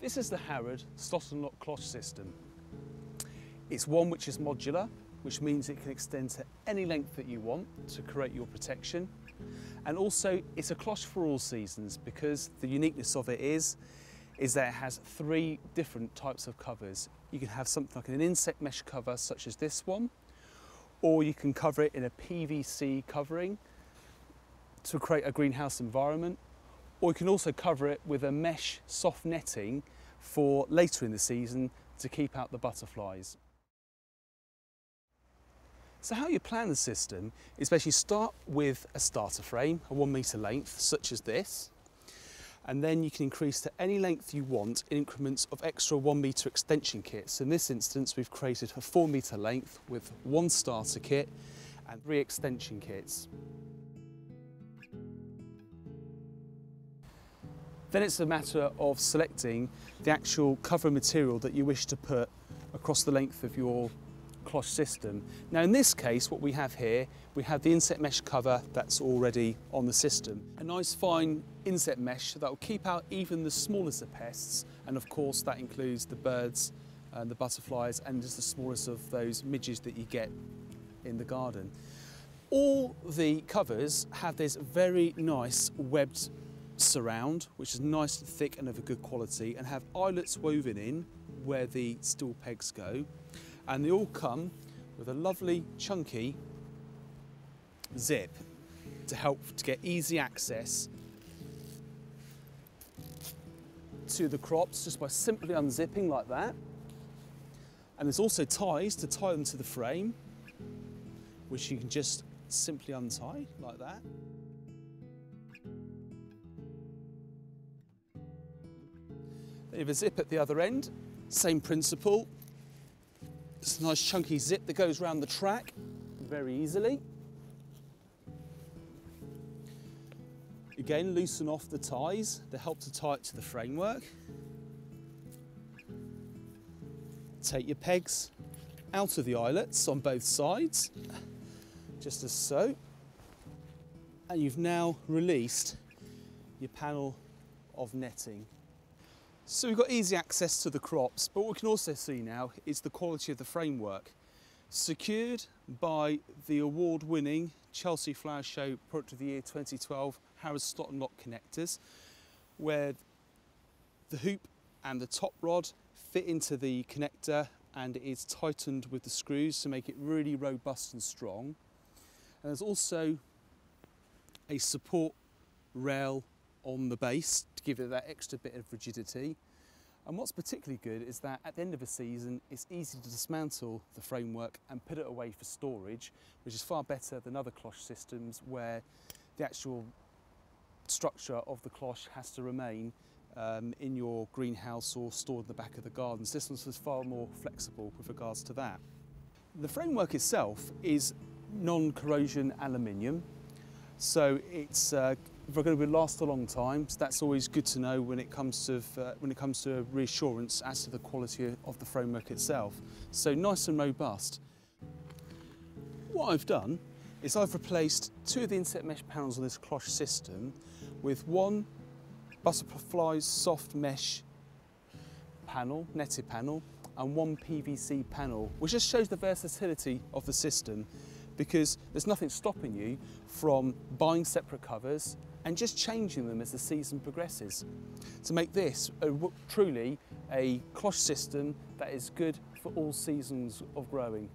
This is the Harrod slot and lock cloche system. It's one which is modular, which means it can extend to any length that you want to create your protection. And also it's a cloche for all seasons because the uniqueness of it is, is that it has three different types of covers. You can have something like an insect mesh cover such as this one, or you can cover it in a PVC covering to create a greenhouse environment, or you can also cover it with a mesh soft netting for later in the season to keep out the butterflies. So how you plan the system is basically start with a starter frame, a one metre length, such as this, and then you can increase to any length you want in increments of extra one metre extension kits. In this instance, we've created a four metre length with one starter kit and three extension kits. Then it's a matter of selecting the actual cover material that you wish to put across the length of your cloche system. Now in this case what we have here, we have the insect mesh cover that's already on the system. A nice fine insect mesh that will keep out even the smallest of pests and of course that includes the birds and the butterflies and just the smallest of those midges that you get in the garden. All the covers have this very nice webbed surround, which is nice and thick and of a good quality, and have eyelets woven in where the steel pegs go. And they all come with a lovely chunky zip to help to get easy access to the crops just by simply unzipping like that. And there's also ties to tie them to the frame, which you can just simply untie like that. You have a zip at the other end, same principle. It's a nice chunky zip that goes around the track very easily. Again, loosen off the ties that help to tie it to the framework. Take your pegs out of the eyelets on both sides, just as so. And you've now released your panel of netting. So we've got easy access to the crops, but what we can also see now is the quality of the framework. Secured by the award-winning Chelsea Flower Show Product of the Year 2012 Harrod Slot and Lock connectors, where the hoop and the top rod fit into the connector and it is tightened with the screws to make it really robust and strong. And there's also a support rail on the base to give it that extra bit of rigidity. And what's particularly good is that at the end of a season, it's easy to dismantle the framework and put it away for storage, which is far better than other cloche systems where the actual structure of the cloche has to remain um, in your greenhouse or stored in the back of the gardens. This one was far more flexible with regards to that. The framework itself is non-corrosion aluminium, so it's uh, going to last a long time. So that's always good to know when it comes to uh, when it comes to reassurance as to the quality of the framework itself. So nice and robust. What I've done is I've replaced two of the insect mesh panels on this cloche system with one butterfly soft mesh panel, netted panel, and one PVC panel, which just shows the versatility of the system because there's nothing stopping you from buying separate covers and just changing them as the season progresses to make this a, truly a cloche system that is good for all seasons of growing.